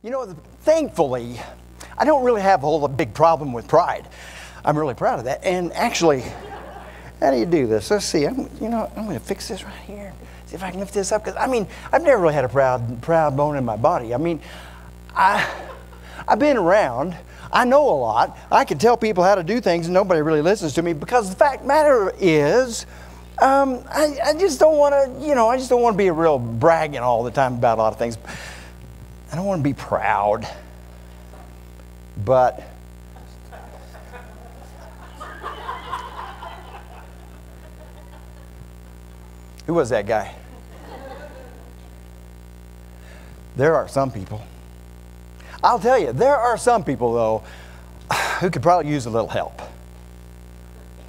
You know, thankfully, I don't really have a whole big problem with pride. I'm really proud of that. And actually, how do you do this? Let's see. I'm, you know, I'm going to fix this right here. See if I can lift this up. Because I mean, I've never really had a proud, proud bone in my body. I mean, I, I've been around. I know a lot. I can tell people how to do things, and nobody really listens to me. Because the fact matter is, um, I, I just don't want to. You know, I just don't want to be a real bragging all the time about a lot of things. I don't want to be proud. But who was that guy? There are some people. I'll tell you, there are some people, though, who could probably use a little help.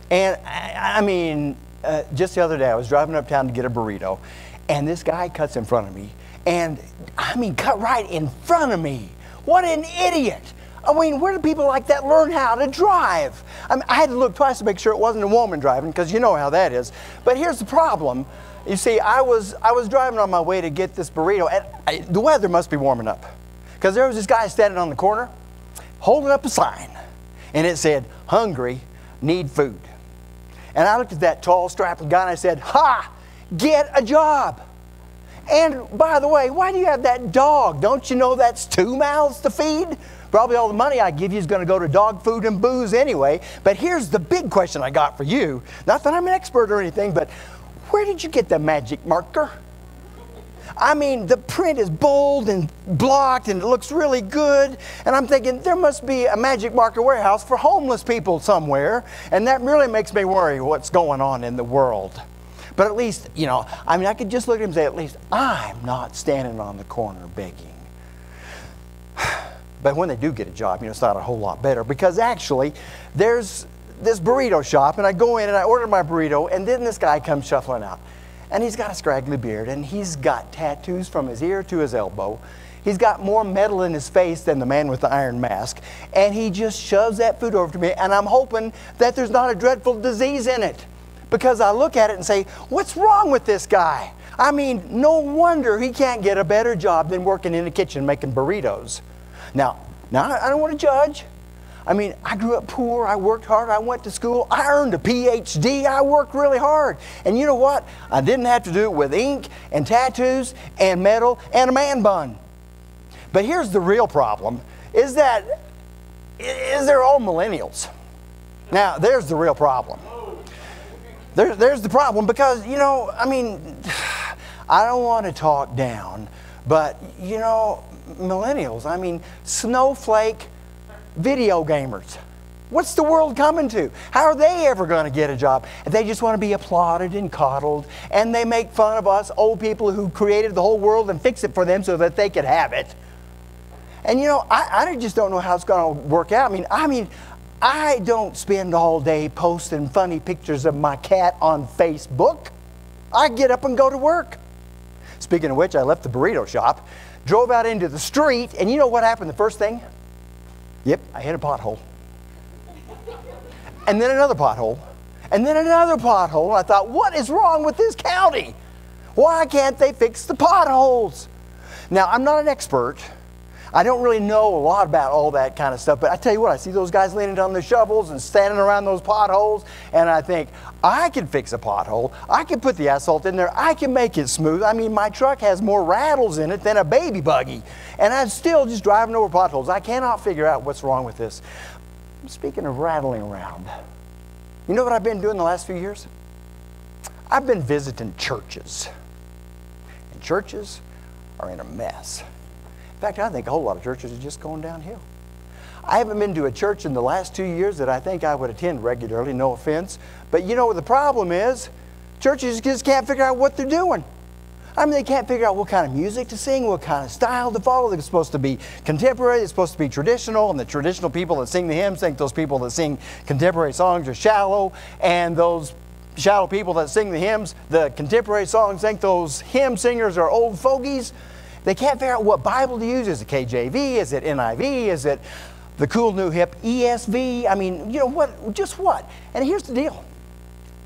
And I, I mean, uh, just the other day, I was driving uptown to get a burrito, and this guy cuts in front of me and I mean, cut right in front of me. What an idiot. I mean, where do people like that learn how to drive? I, mean, I had to look twice to make sure it wasn't a woman driving because you know how that is. But here's the problem. You see, I was, I was driving on my way to get this burrito, and I, the weather must be warming up because there was this guy standing on the corner holding up a sign, and it said, Hungry, need food. And I looked at that tall, strapping guy and I said, Ha! Get a job. And by the way, why do you have that dog? Don't you know that's two mouths to feed? Probably all the money I give you is going to go to dog food and booze anyway. But here's the big question I got for you. Not that I'm an expert or anything, but where did you get the magic marker? I mean, the print is bold and blocked and it looks really good. And I'm thinking there must be a magic marker warehouse for homeless people somewhere. And that really makes me worry what's going on in the world. But at least, you know, I mean, I could just look at him and say, at least I'm not standing on the corner begging. But when they do get a job, you know, it's not a whole lot better because actually there's this burrito shop and I go in and I order my burrito and then this guy comes shuffling out. And he's got a scraggly beard and he's got tattoos from his ear to his elbow. He's got more metal in his face than the man with the iron mask. And he just shoves that food over to me and I'm hoping that there's not a dreadful disease in it because I look at it and say, what's wrong with this guy? I mean, no wonder he can't get a better job than working in the kitchen making burritos. Now, now I don't want to judge. I mean, I grew up poor, I worked hard, I went to school, I earned a PhD, I worked really hard. And you know what? I didn't have to do it with ink and tattoos and metal and a man bun. But here's the real problem is that is they're all millennials. Now, there's the real problem. There, there's the problem because, you know, I mean, I don't want to talk down, but, you know, millennials, I mean, snowflake video gamers. What's the world coming to? How are they ever going to get a job? They just want to be applauded and coddled, and they make fun of us old people who created the whole world and fix it for them so that they could have it. And you know, I, I just don't know how it's going to work out. I mean, I mean, I don't spend all day posting funny pictures of my cat on Facebook. I get up and go to work. Speaking of which, I left the burrito shop, drove out into the street, and you know what happened the first thing? Yep, I hit a pothole. And then another pothole. And then another pothole. I thought, what is wrong with this county? Why can't they fix the potholes? Now, I'm not an expert. I don't really know a lot about all that kind of stuff, but I tell you what, I see those guys leaning on the shovels and standing around those potholes, and I think, I can fix a pothole. I can put the asphalt in there. I can make it smooth. I mean, my truck has more rattles in it than a baby buggy, and I'm still just driving over potholes. I cannot figure out what's wrong with this. Speaking of rattling around, you know what I've been doing the last few years? I've been visiting churches, and churches are in a mess. In fact, I think a whole lot of churches are just going downhill. I haven't been to a church in the last two years that I think I would attend regularly, no offense. But you know what the problem is? Churches just can't figure out what they're doing. I mean, they can't figure out what kind of music to sing, what kind of style to follow. They're supposed to be contemporary, they're supposed to be traditional, and the traditional people that sing the hymns think those people that sing contemporary songs are shallow, and those shallow people that sing the hymns, the contemporary songs, think those hymn singers are old fogies. They can't figure out what Bible to use. Is it KJV? Is it NIV? Is it the cool new hip ESV? I mean, you know what? Just what? And here's the deal.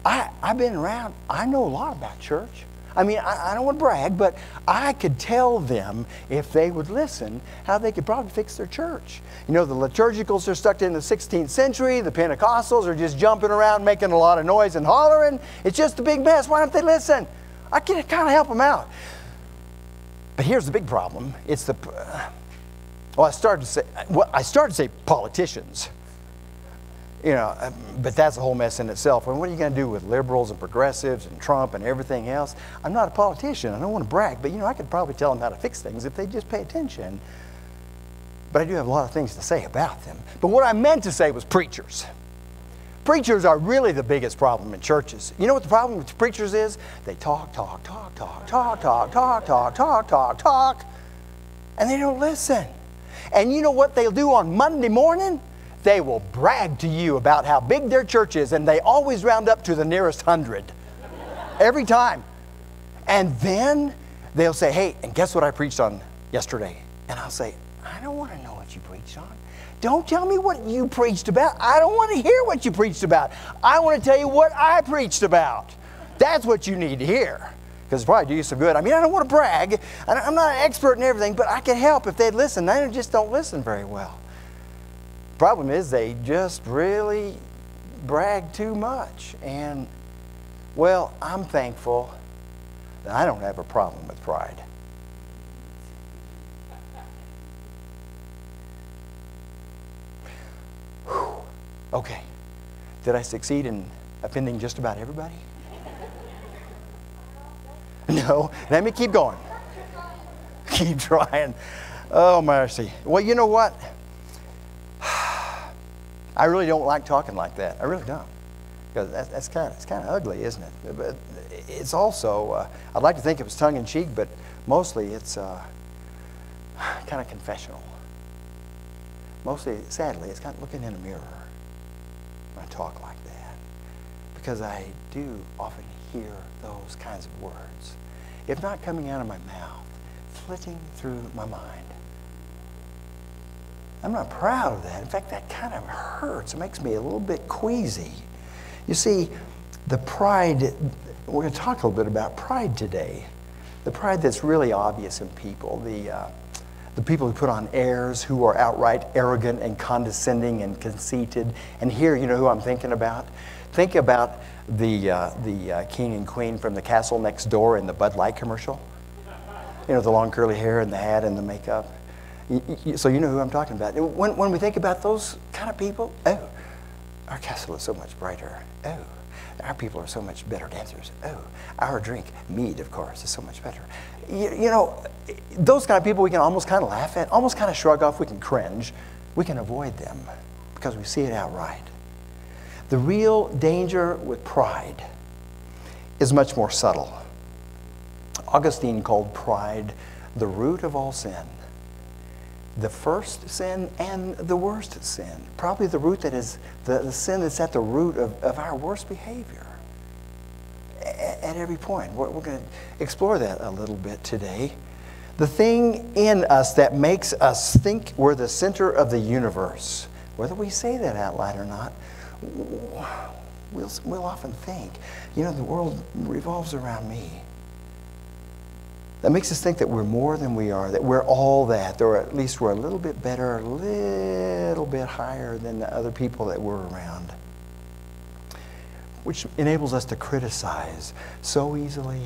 I, I've been around. I know a lot about church. I mean, I, I don't want to brag, but I could tell them if they would listen how they could probably fix their church. You know, the liturgicals are stuck in the 16th century, the Pentecostals are just jumping around making a lot of noise and hollering. It's just a big mess. Why don't they listen? I can kind of help them out. But here's the big problem it's the. Well, I started to say, well, I started to say politicians you know, uh, but that's a whole mess in itself. And what are you going to do with liberals and progressives and Trump and everything else? I'm not a politician. I don't want to brag, but you know, I could probably tell them how to fix things if they just pay attention. But I do have a lot of things to say about them. But what I meant to say was preachers. Preachers are really the biggest problem in churches. You know what the problem with preachers is? They talk, talk, talk, talk, talk, talk, talk, talk, talk, talk, talk, and they don't listen. And you know what they'll do on Monday morning? they will brag to you about how big their church is, and they always round up to the nearest hundred. Every time. And then they'll say, Hey, and guess what I preached on yesterday? And I'll say, I don't want to know what you preached on. Don't tell me what you preached about. I don't want to hear what you preached about. I want to tell you what I preached about. That's what you need to hear. Because it probably do you some good. I mean, I don't want to brag. I'm not an expert in everything, but I can help if they'd listen. They just don't listen very well. Problem is, they just really brag too much. And, well, I'm thankful that I don't have a problem with pride. Whew. Okay. Did I succeed in offending just about everybody? No. Let me keep going. Keep trying. Oh, mercy. Well, you know what? I really don't like talking like that. I really don't. Because that's, that's kind of, it's kind of ugly, isn't it? But it's also, uh, I'd like to think it was tongue in cheek, but mostly it's uh, kind of confessional. Mostly, sadly, it's kind of looking in a mirror when I talk like that. Because I do often hear those kinds of words. If not coming out of my mouth, flitting through my mind. I'm not proud of that. In fact, that kind of hurts. It makes me a little bit queasy. You see, the pride, we're going to talk a little bit about pride today. The pride that's really obvious in people, the, uh, the people who put on airs, who are outright arrogant and condescending and conceited. And here, you know who I'm thinking about? Think about the, uh, the uh, king and queen from the castle next door in the Bud Light commercial. You know, the long curly hair and the hat and the makeup. So you know who I'm talking about. When, when we think about those kind of people, oh, our castle is so much brighter. Oh, our people are so much better dancers. Oh, our drink, mead, of course, is so much better. You, you know, those kind of people we can almost kind of laugh at, almost kind of shrug off. We can cringe. We can avoid them because we see it outright. The real danger with pride is much more subtle. Augustine called pride the root of all sin the first sin and the worst sin. Probably the root that is the, the sin that's at the root of, of our worst behavior at, every point. We're, we're going to explore that a little bit today. The thing in us that makes us think we're the center of the universe, whether we say that out loud or not, we'll, we'll often think, you know, the world revolves around me that makes us think that we're more than we are, that we're all that, or at least we're a little bit better, a little bit higher than the other people that we're around. Which enables us to criticize so easily.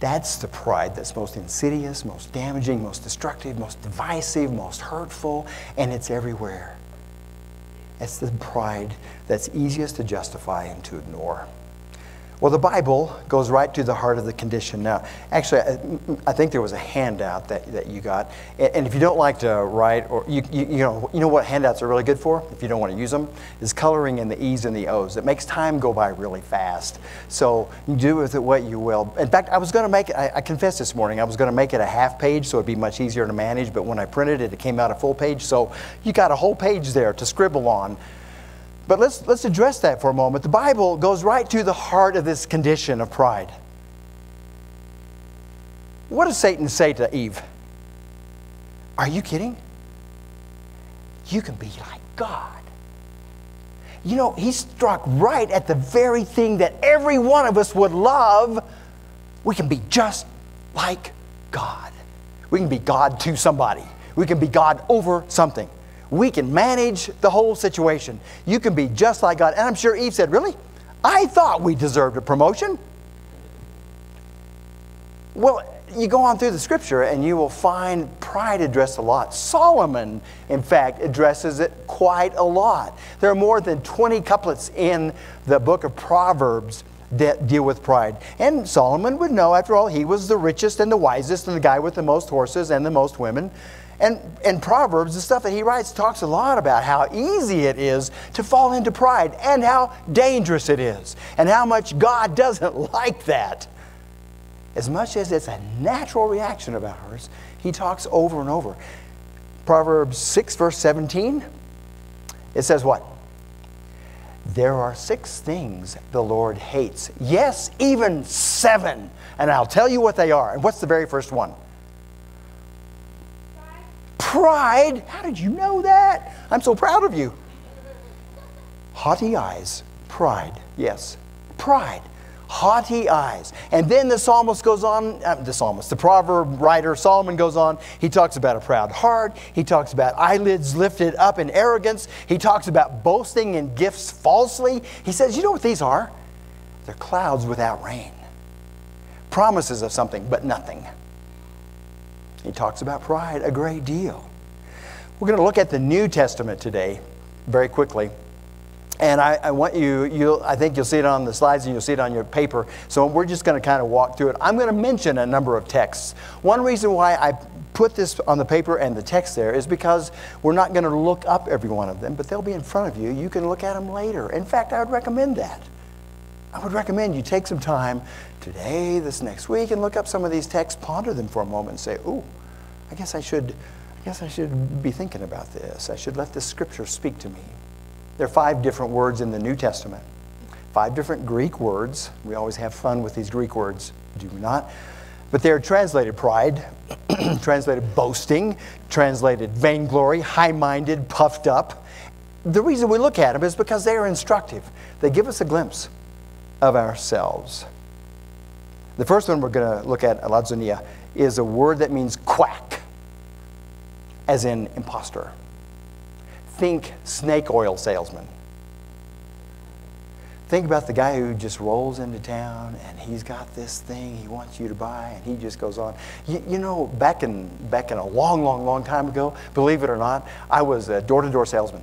That's the pride that's most insidious, most damaging, most destructive, most divisive, most hurtful, and it's everywhere. It's the pride that's easiest to justify and to ignore. Well, the Bible goes right to the heart of the condition. Now, actually, I, think there was a handout that, that you got. And if you don't like to write, or you, you, you, know, you know what handouts are really good for, if you don't want to use them, is coloring in the E's and the O's. It makes time go by really fast. So you do with it what you will. In fact, I was going to make it, I, I confessed this morning, I was going to make it a half page so it'd be much easier to manage, but when I printed it, it came out a full page. So you got a whole page there to scribble on. But let's, let's address that for a moment. The Bible goes right to the heart of this condition of pride. What does Satan say to Eve? Are you kidding? You can be like God. You know, he struck right at the very thing that every one of us would love we can be just like God. We can be God to somebody. We can be God over something. We can manage the whole situation. You can be just like God. And I'm sure Eve said, Really? I thought we deserved a promotion. Well, you go on through the scripture and you will find pride addressed a lot. Solomon, in fact, addresses it quite a lot. There are more than 20 couplets in the book of Proverbs that deal with pride. And Solomon would know, after all, he was the richest and the wisest and the guy with the most horses and the most women. And, and Proverbs, the stuff that he writes, talks a lot about how easy it is to fall into pride and how dangerous it is and how much God doesn't like that as much as it's a natural reaction of ours, he talks over and over. Proverbs 6, verse 17, it says what? There are six things the Lord hates. Yes, even seven. And I'll tell you what they are. And what's the very first one? Pride. How did you know that? I'm so proud of you. Haughty eyes. Pride. Yes. Pride haughty eyes. And then the psalmist goes on, uh, the psalmist, the proverb writer Solomon goes on. He talks about a proud heart. He talks about eyelids lifted up in arrogance. He talks about boasting in gifts falsely. He says, You know what these are? They're clouds without rain, promises of something, but nothing. He talks about pride a great deal. We're going to look at the New Testament today very quickly. And I, I, want you, you'll, I think you'll see it on the slides and you'll see it on your paper. So we're just going to kind of walk through it. I'm going to mention a number of texts. One reason why I put this on the paper and the text there is because we're not going to look up every one of them, but they'll be in front of you. You can look at them later. In fact, I would recommend that. I would recommend you take some time today, this next week, and look up some of these texts, ponder them for a moment, and say, "Ooh, I guess I should, I guess I should be thinking about this. I should let this scripture speak to me." There are five different words in the New Testament, five different Greek words. We always have fun with these Greek words, do we not? But they're translated pride, translated boasting, translated vainglory, high minded, puffed up. The reason we look at them is because they are instructive. They give us a glimpse of ourselves. The first one we're going to look at, alazonia, is a word that means quack, as in impostor think snake oil salesman. Think about the guy who just rolls into town and he's got this thing he wants you to buy and he just goes on. You, you know, back in, back in a long, long, long time ago, believe it or not, I was a door to door salesman.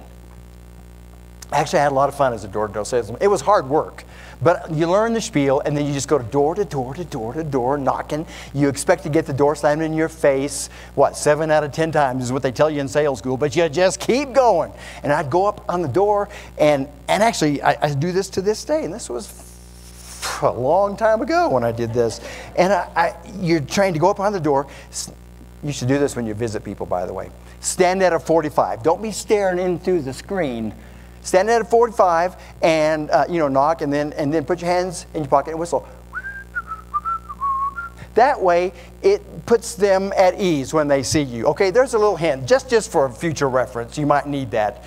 Actually, I had a lot of fun as a door to door salesman. It was hard work. But you learn the spiel, and then you just go to door to door to door to door, knocking. You expect to get the door slammed in your face. What, seven out of ten times is what they tell you in sales school, but you just keep going. And I'd go up on the door, and, and actually, I, I do this to this day, and this was a long time ago when I did this. And I, I, you're trained to go up on the door. You should do this when you visit people, by the way. Stand at a 45. Don't be staring in through the screen Stand at a 45 and uh, you know knock and then and then put your hands in your pocket and whistle. That way, it puts them at ease when they see you. Okay, there's a little hint, just just for future reference. You might need that.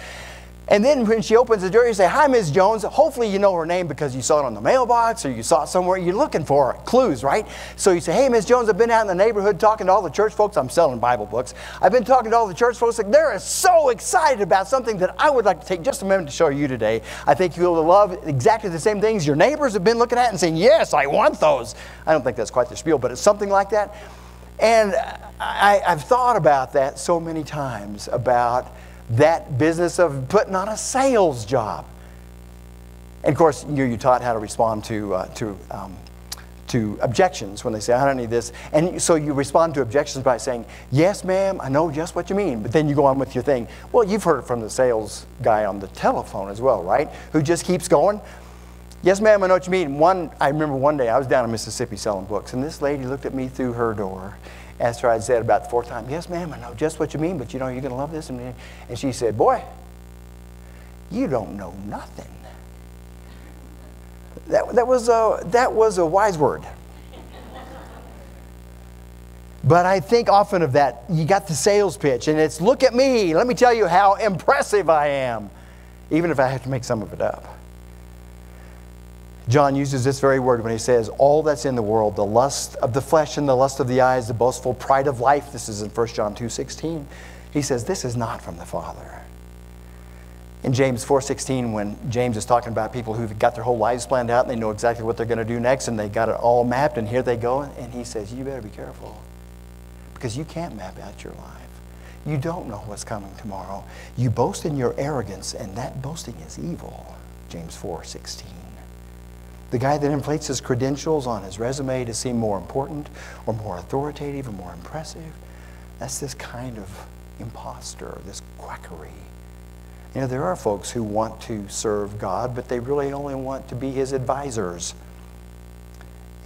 And then when she opens the door, you say, Hi, Ms. Jones. Hopefully, you know her name because you saw it on the mailbox or you saw it somewhere. You're looking for clues, right? So you say, Hey, Ms. Jones, I've been out in the neighborhood talking to all the church folks. I'm selling Bible books. I've been talking to all the church folks. They're so excited about something that I would like to take just a moment to show you today. I think you'll love exactly the same things your neighbors have been looking at and saying, Yes, I want those. I don't think that's quite the spiel, but it's something like that. And I, have thought about that so many times about that business of putting on a sales job. And of course, you're, you taught how to respond to, uh, to, um, to objections when they say, I don't need this. And so you respond to objections by saying, Yes, ma'am, I know just what you mean. But then you go on with your thing. Well, you've heard it from the sales guy on the telephone as well, right? Who just keeps going. Yes, ma'am, I know what you mean. One, I remember one day I was down in Mississippi selling books, and this lady looked at me through her door after I'd said about the fourth time, Yes, ma'am, I know just what you mean, but you know, you're going to love this. And she said, Boy, you don't know nothing. That, that, was, a, that was a wise word. But I think often of that, you got the sales pitch, and it's look at me, let me tell you how impressive I am, even if I have to make some of it up. John uses this very word when he says, All that's in the world, the lust of the flesh and the lust of the eyes, the boastful pride of life. This is in 1 John 2 16. He says, This is not from the Father. In James 4:16, when James is talking about people who've got their whole lives planned out and they know exactly what they're going to do next and they got it all mapped and here they go, and he says, You better be careful. Because you can't map out your life. You don't know what's coming tomorrow. You boast in your arrogance, and that boasting is evil. James 4:16. The guy that inflates his credentials on his resume to seem more important or more authoritative or more impressive, that's this kind of impostor, this quackery. You know, there are folks who want to serve God, but they really only want to be his advisors.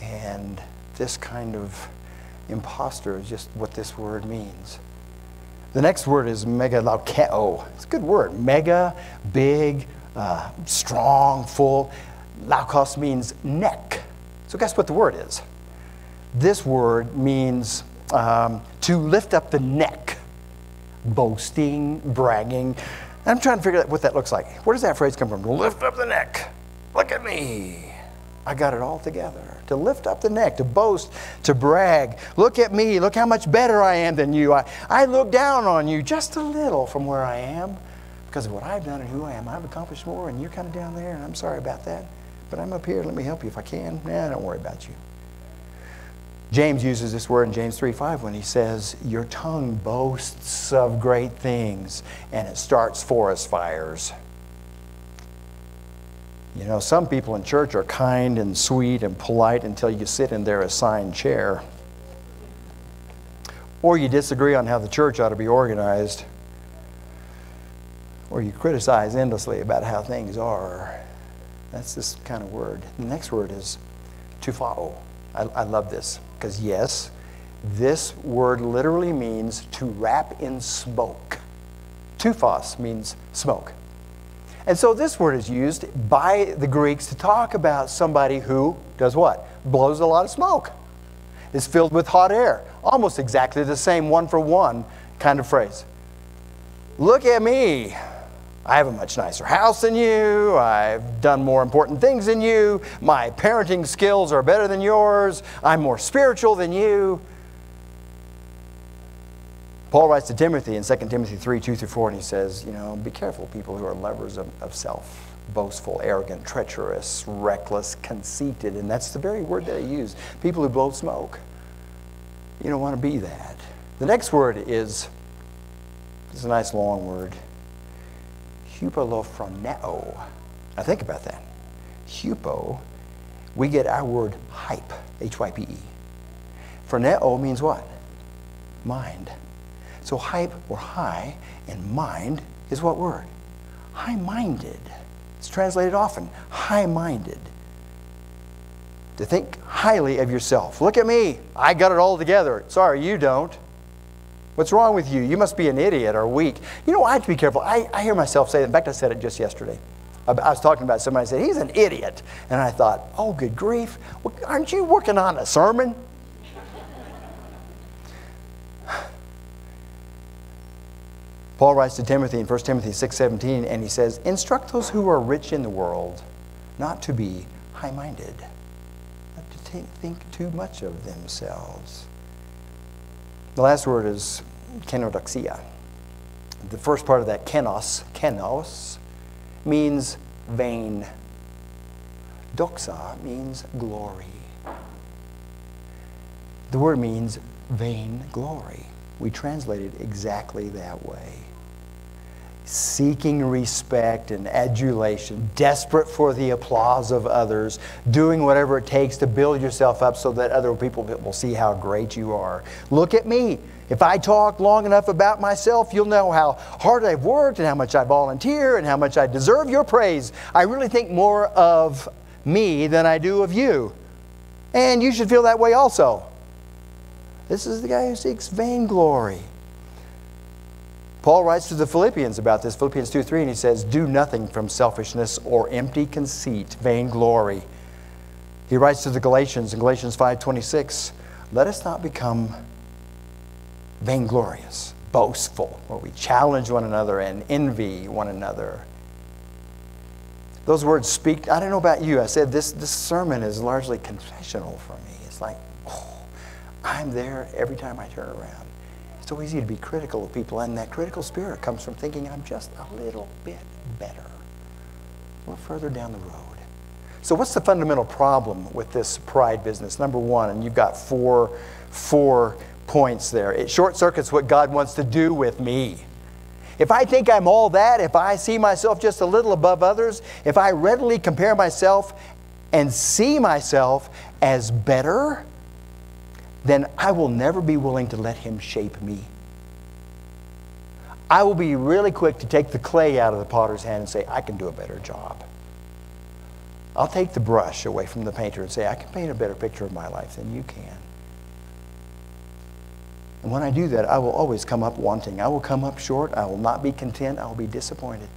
And this kind of impostor is just what this word means. The next word is megalokeo. It's a good word. Mega, big, uh, strong, full. Laukos means neck. So guess what the word is? This word means um, to lift up the neck, boasting, bragging. I'm trying to figure out what that looks like. Where does that phrase come from? Lift up the neck. Look at me. I got it all together. To lift up the neck, to boast, to brag. Look at me. Look how much better I am than you. I, I look down on you just a little from where I am because of what I've done and who I am. I've accomplished more, and you're kind of down there, and I'm sorry about that. But I'm up here. Let me help you if I can. Nah, don't worry about you. James uses this word in James 3:5 when he says, Your tongue boasts of great things, and it starts forest fires. You know, some people in church are kind and sweet and polite until you sit in their assigned chair. Or you disagree on how the church ought to be organized. Or you criticize endlessly about how things are. That's this kind of word. The next word is tufao. I, I love this because, yes, this word literally means to wrap in smoke. Tufos means smoke. And so this word is used by the Greeks to talk about somebody who does what? Blows a lot of smoke, is filled with hot air. Almost exactly the same one for one kind of phrase. Look at me. I have a much nicer house than you. I've done more important things than you. My parenting skills are better than yours. I'm more spiritual than you. Paul writes to Timothy in 2 Timothy 3 2 through 4, and he says, You know, be careful, people who are lovers of, of self, boastful, arrogant, treacherous, reckless, conceited. And that's the very word that he used. People who blow smoke. You don't want to be that. The next word is, it's a nice long word, hupolophroneo. Now think about that. Hypo, we get our word hype, H Y P E. Phroneo means what? Mind. So hype or high and mind is what word? High minded. It's translated often. High minded. To think highly of yourself. Look at me. I got it all together. Sorry, you don't. What's wrong with you? You must be an idiot or weak. You know, I have to be careful. I, I hear myself say that. In fact, I said it just yesterday. I was talking about somebody I said, he's an idiot. And I thought, oh, good grief. Aren't you working on a sermon? Paul writes to Timothy in 1 Timothy 6:17 and he says, "Instruct those who are rich in the world not to be high-minded, not to think too much of themselves." The last word is kenodoxia. The first part of that kenos, kenos means vain. Doxa means glory. The word means vain glory. We translate it exactly that way seeking respect and adulation, desperate for the applause of others, doing whatever it takes to build yourself up so that other people will see how great you are. Look at me. If I talk long enough about myself, you'll know how hard I've worked and how much I volunteer and how much I deserve your praise. I really think more of me than I do of you. And you should feel that way also. This is the guy who seeks vainglory. Paul writes to the Philippians about this, Philippians 2 3, and he says, Do nothing from selfishness or empty conceit, vainglory. He writes to the Galatians in Galatians 5 26, Let us not become vainglorious, boastful, where we challenge one another and envy one another. Those words speak. I don't know about you. I said this, this sermon is largely confessional for me. It's like, oh, I'm there every time I turn around. It's so easy to be critical of people, and that critical spirit comes from thinking I'm just a little bit better, a little further down the road. So, what's the fundamental problem with this pride business? Number one, and you've got four, four points there. It short circuits what God wants to do with me. If I think I'm all that, if I see myself just a little above others, if I readily compare myself and see myself as better, then I will never be willing to let Him shape me. I will be really quick to take the clay out of the potter's hand and say, I can do a better job. I'll take the brush away from the painter and say, I can paint a better picture of my life than you can. And when I do that, I will always come up wanting. I will come up short. I will not be content. I will be disappointed.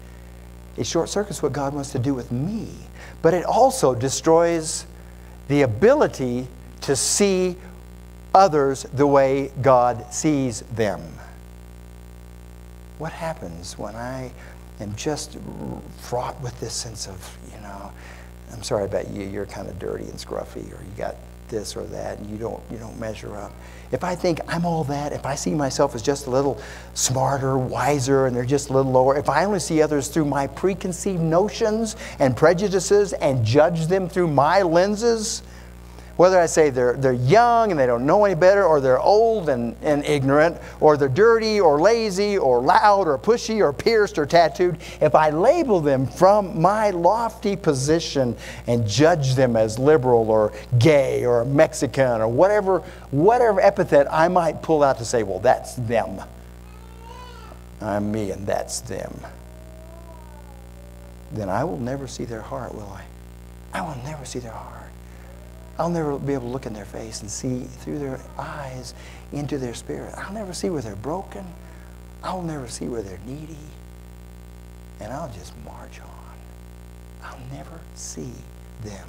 It short circuits what God wants to do with me, but it also destroys the ability to see others the way God sees them. What happens when I am just fraught with this sense of, you know, I'm sorry about you, you're kind of dirty and scruffy, or you got this or that, and you don't, you don't measure up. If I think I'm all that, if I see myself as just a little smarter, wiser, and they're just a little lower, if I only see others through my preconceived notions and prejudices and judge them through my lenses, whether I say they're, they're young and they don't know any better, or they're old and, and ignorant, or they're dirty or lazy or loud or pushy or pierced or tattooed, if I label them from my lofty position and judge them as liberal or gay or Mexican or whatever, whatever epithet I might pull out to say, well, that's them. I'm me and that's them. Then I will never see their heart, will I? I will never see their heart. I'll never be able to look in their face and see through their eyes into their spirit. I'll never see where they're broken. I'll never see where they're needy. And I'll just march on. I'll never see them.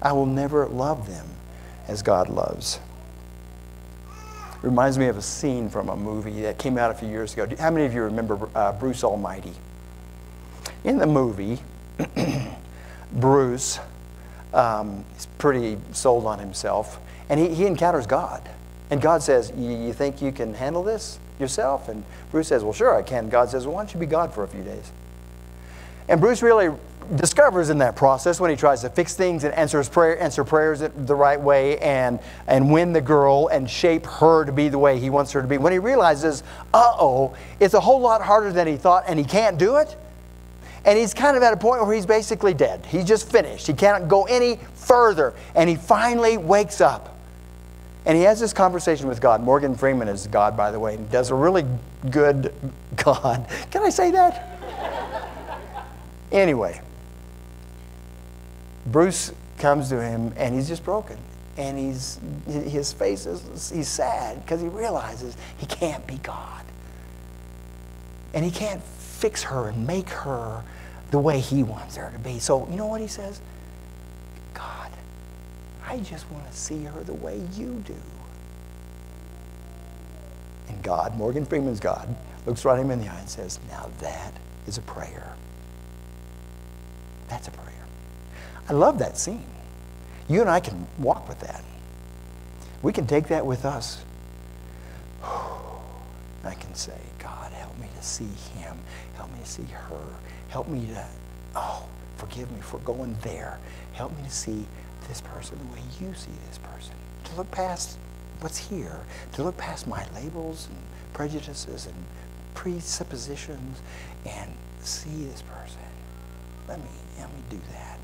I will never love them as God loves. It reminds me of a scene from a movie that came out a few years ago. How many of you remember uh, Bruce Almighty? In the movie, Bruce um, he's pretty sold on himself. And he, he encounters God. And God says, You think you can handle this yourself? And Bruce says, Well, sure, I can. God says, Well, why don't you be God for a few days? And Bruce really discovers in that process when he tries to fix things and answers prayer, answer prayers the right way and, and win the girl and shape her to be the way he wants her to be. When he realizes, uh oh, it's a whole lot harder than he thought and he can't do it, and he's kind of at a point where he's basically dead. He's just finished. He cannot go any further. And he finally wakes up. And he has this conversation with God. Morgan Freeman is God, by the way, and does a really good God. Can I say that? anyway, Bruce comes to him and he's just broken. And he's, his face is, he's sad because he realizes he can't be God. And he can't fix her and make her the way He wants her to be. So, you know what He says? God, I just want to see her the way you do. And God, Morgan Freeman's God, looks right at him in the eye and says, Now that is a prayer. That's a prayer. I love that scene. You and I can walk with that. We can take that with us. I can say, God, help me to see him. Help me to see her. Help me to, oh, forgive me for going there. Help me to see this person the way you see this person. To look past what's here, to look past my labels and prejudices and presuppositions and see this person. Let me, let me do that.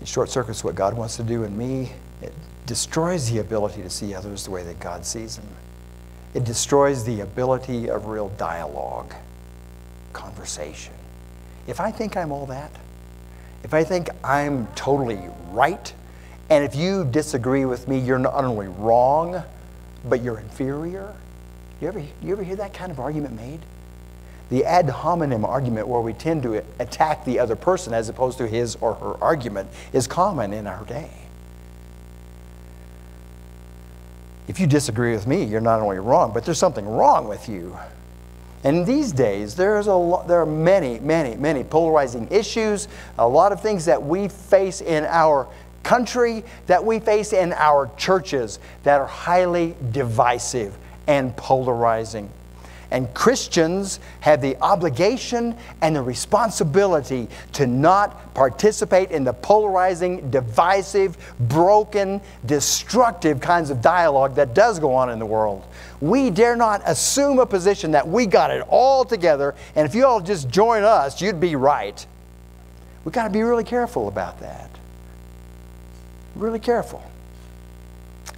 It short circuits what God wants to do in me. It destroys the ability to see others the way that God sees them. It destroys the ability of real dialogue, conversation. If I think I'm all that, if I think I'm totally right, and if you disagree with me, you're not only wrong, but you're inferior. You ever, you ever hear that kind of argument made? The ad hominem argument, where we tend to attack the other person as opposed to his or her argument, is common in our day. If you disagree with me, you're not only wrong, but there's something wrong with you. And these days, there's a there are many, many, many polarizing issues, a lot of things that we face in our country, that we face in our churches that are highly divisive and polarizing. And Christians have the obligation and the responsibility to not participate in the polarizing, divisive, broken, destructive kinds of dialogue that does go on in the world. We dare not assume a position that we got it all together, and if you all just join us, you'd be right. We've got to be really careful about that. Really careful.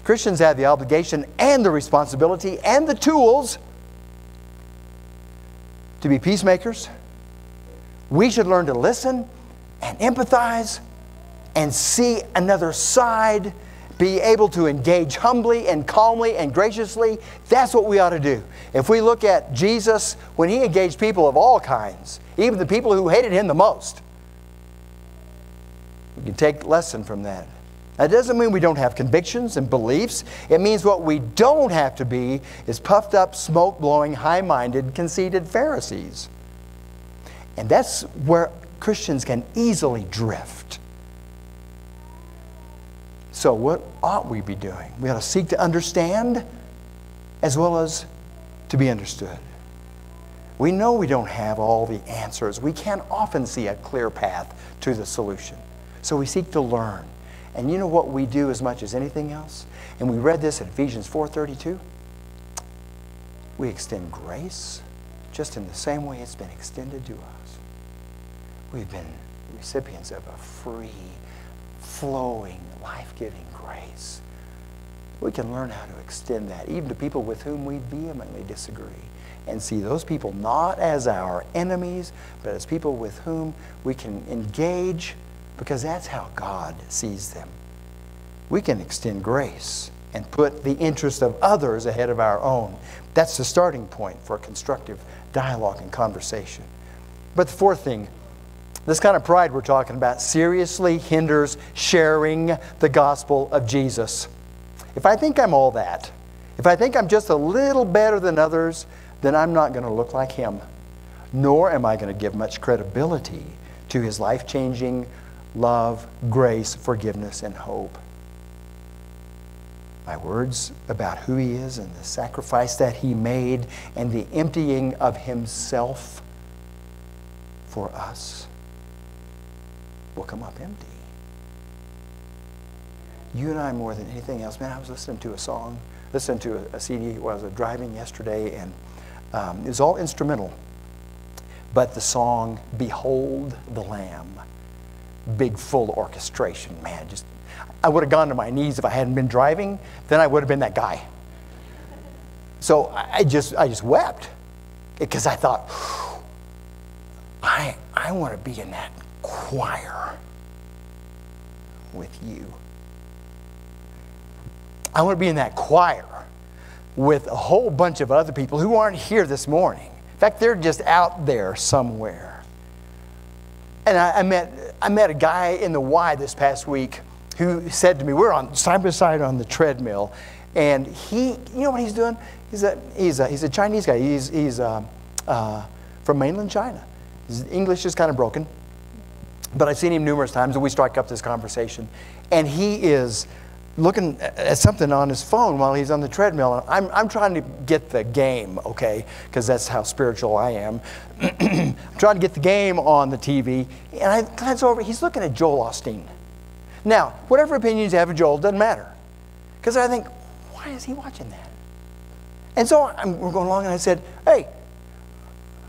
Christians have the obligation and the responsibility and the tools to be peacemakers. We should learn to listen and empathize and see another side, be able to engage humbly and calmly and graciously. That's what we ought to do. If we look at Jesus, when he engaged people of all kinds, even the people who hated him the most, we can take lesson from that. That doesn't mean we don't have convictions and beliefs. It means what we don't have to be is puffed up, smoke blowing, high minded, conceited Pharisees. And that's where Christians can easily drift. So, what ought we be doing? We ought to seek to understand as well as to be understood. We know we don't have all the answers. We can't often see a clear path to the solution. So, we seek to learn and you know what we do as much as anything else? And we read this in Ephesians 4:32. We extend grace just in the same way it's been extended to us. We've been recipients of a free, flowing, life-giving grace. We can learn how to extend that even to people with whom we vehemently disagree and see those people not as our enemies, but as people with whom we can engage because that's how God sees them. We can extend grace and put the interest of others ahead of our own. That's the starting point for constructive dialogue and conversation. But the fourth thing, this kind of pride we're talking about seriously hinders sharing the gospel of Jesus. If I think I'm all that, if I think I'm just a little better than others, then I'm not going to look like him. Nor am I going to give much credibility to his life changing love, grace, forgiveness, and hope. My words about who He is and the sacrifice that He made and the emptying of Himself for us will come up empty. You and I, more than anything else, man, I was listening to a song, listening to a, a CD while I was driving yesterday, and um, it was all instrumental. But the song, Behold the Lamb big full orchestration. Man, just I would have gone to my knees if I hadn't been driving. Then I would have been that guy. So I just I just wept because I thought I I want to be in that choir with you. I want to be in that choir with a whole bunch of other people who aren't here this morning. In fact, they're just out there somewhere. And I, I met I met a guy in the Y this past week who said to me, we're on side by side on the treadmill, and he, you know what he's doing? He's a, he's a, he's a Chinese guy. He's, he's uh, uh, from mainland China. His English is kind of broken, but I've seen him numerous times, and we strike up this conversation. And he is looking at something on his phone while he's on the treadmill. I'm, I'm trying to get the game, okay, because that's how spiritual I am. I'm trying to get the game on the TV, and I glance over, he's looking at Joel Osteen. Now, whatever opinions you have of Joel doesn't matter, because I think, why is he watching that? And so I'm, we're going along, and I said, hey,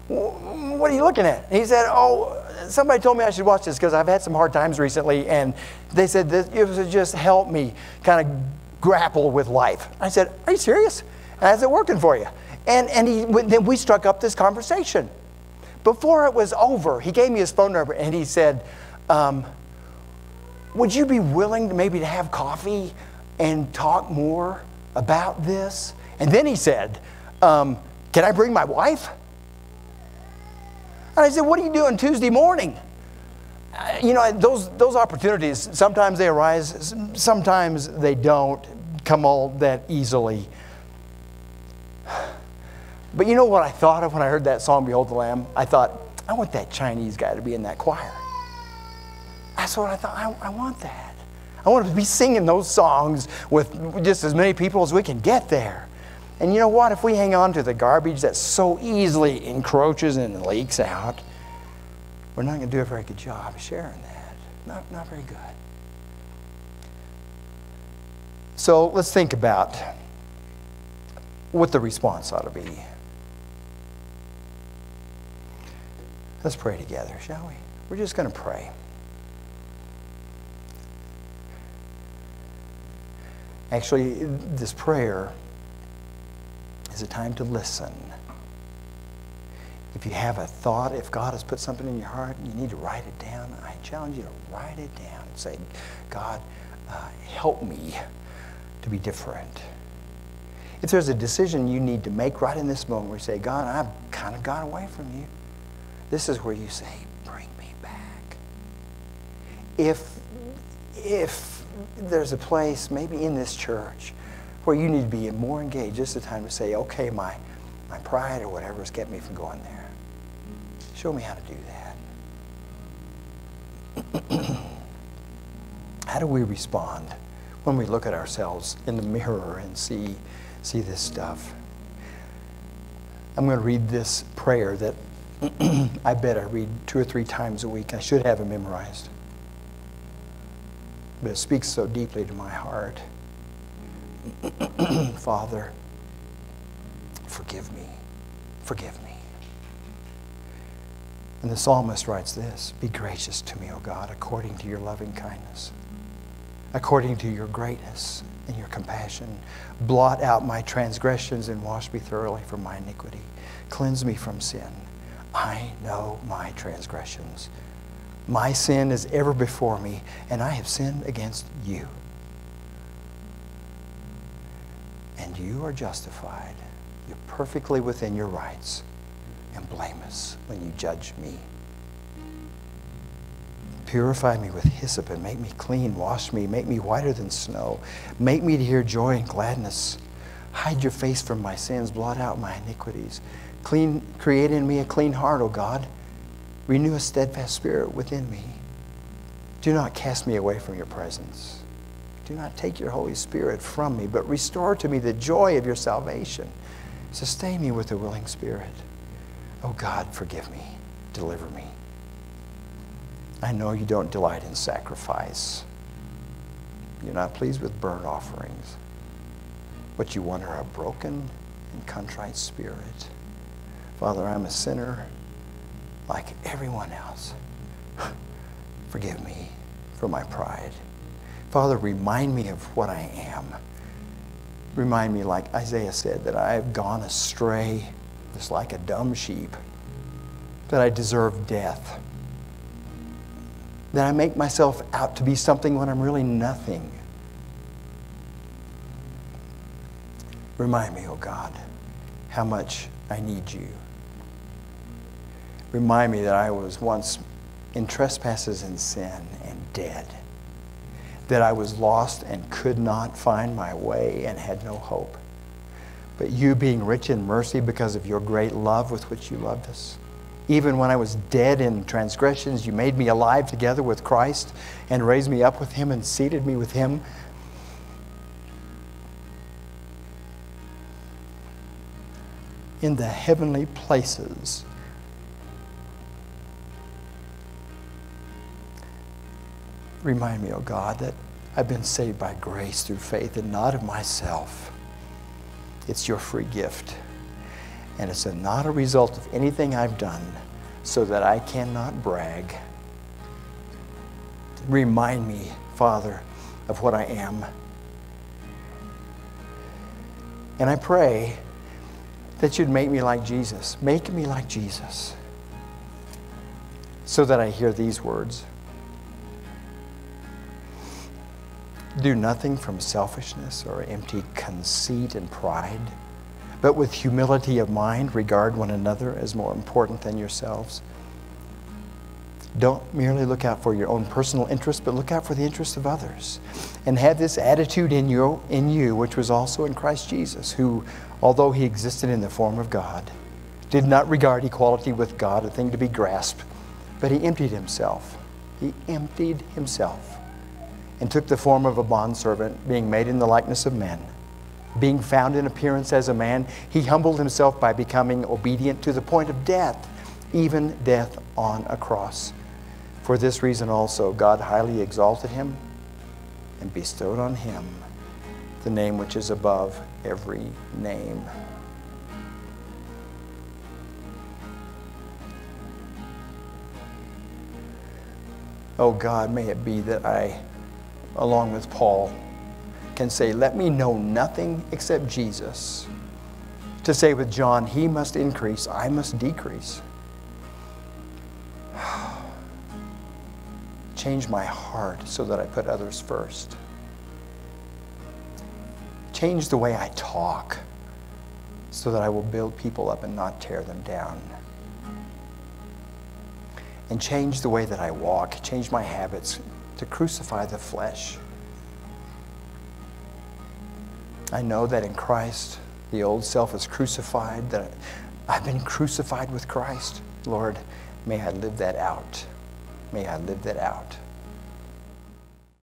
what are you looking at? And he said, oh, somebody told me I should watch this because I've had some hard times recently, and they said that it would just help me kind of grapple with life. I said, Are you serious? Is it working for you? And, and he, then we struck up this conversation. Before it was over, he gave me his phone number and he said, um, Would you be willing to maybe to have coffee and talk more about this? And then he said, um, Can I bring my wife? And I said, What are you doing Tuesday morning? Uh, you know, those, those opportunities, sometimes they arise, sometimes they don't come all that easily. But you know what I thought of when I heard that song, Behold the Lamb? I thought, I want that Chinese guy to be in that choir. That's what I thought. I, I want that. I want to be singing those songs with just as many people as we can get there. And you know what? If we hang on to the garbage that so easily encroaches and leaks out, we're not going to do a very good job sharing that. Not, not very good. So let's think about what the response ought to be. Let's pray together, shall we? We're just going to pray. Actually, this prayer is a time to listen. If you have a thought, if God has put something in your heart and you need to write it down, I challenge you to write it down. Say, God, uh, help me to be different. If there's a decision you need to make right in this moment where you say, God, I've kind of got away from you, this is where you say, bring me back. If, if there's a place, maybe in this church, where you need to be more engaged, this is the time to say, okay, my, my pride or whatever has kept me from going there. Show me how to do that. how do we respond when we look at ourselves in the mirror and see, see this stuff? I'm going to read this prayer that I bet I read two or three times a week. I should have it memorized. But it speaks so deeply to my heart. Father, forgive me. Forgive me. And the psalmist writes this Be gracious to me, O God, according to your loving kindness, according to your greatness and your compassion. Blot out my transgressions and wash me thoroughly from my iniquity. Cleanse me from sin. I know my transgressions. My sin is ever before me, and I have sinned against you. And you are justified. You're perfectly within your rights and blameless when you judge me. Purify me with hyssop and make me clean. Wash me, make me whiter than snow. Make me to hear joy and gladness. Hide your face from my sins. Blot out my iniquities. Clean, create in me a clean heart, O God. Renew a steadfast spirit within me. Do not cast me away from your presence. Do not take your Holy Spirit from me, but restore to me the joy of your salvation. Sustain me with a willing spirit. Oh God, forgive me, deliver me. I know you don't delight in sacrifice. You're not pleased with burnt offerings. What you want are a broken and contrite spirit. Father, I'm a sinner like everyone else. Forgive me for my pride. Father, remind me of what I am. Remind me, like Isaiah said, that I have gone astray just like a dumb sheep, that I deserve death, that I make myself out to be something when I'm really nothing. Remind me, oh God, how much I need you. Remind me that I was once in trespasses and sin and dead, that I was lost and could not find my way and had no hope but you being rich in mercy because of your great love with which you loved us. Even when I was dead in transgressions, you made me alive together with Christ and raised me up with him and seated me with him. In the heavenly places. Remind me, O oh God, that I've been saved by grace through faith and not of myself. It's your free gift. And it's a, not a result of anything I've done so that I cannot brag. Remind me, Father, of what I am. And I pray that you'd make me like Jesus. Make me like Jesus. So that I hear these words Do nothing from selfishness or empty conceit and pride, but with humility of mind regard one another as more important than yourselves. Don't merely look out for your own personal interests, but look out for the interests of others. And have this attitude in you, in you, which was also in Christ Jesus, who, although he existed in the form of God, did not regard equality with God a thing to be grasped, but he emptied himself. He emptied himself and took the form of a bondservant, being made in the likeness of men. Being found in appearance as a man, he humbled himself by becoming obedient to the point of death, even death on a cross. For this reason also, God highly exalted him and bestowed on him the name which is above every name. Oh God, may it be that I, along with Paul, can say, Let me know nothing except Jesus. To say with John, He must increase, I must decrease. Change my heart so that I put others first. Change the way I talk so that I will build people up and not tear them down. And change the way that I walk, change my habits to crucify the flesh. I know that in Christ, the old self is crucified, that I've been crucified with Christ. Lord, may I live that out. May I live that out.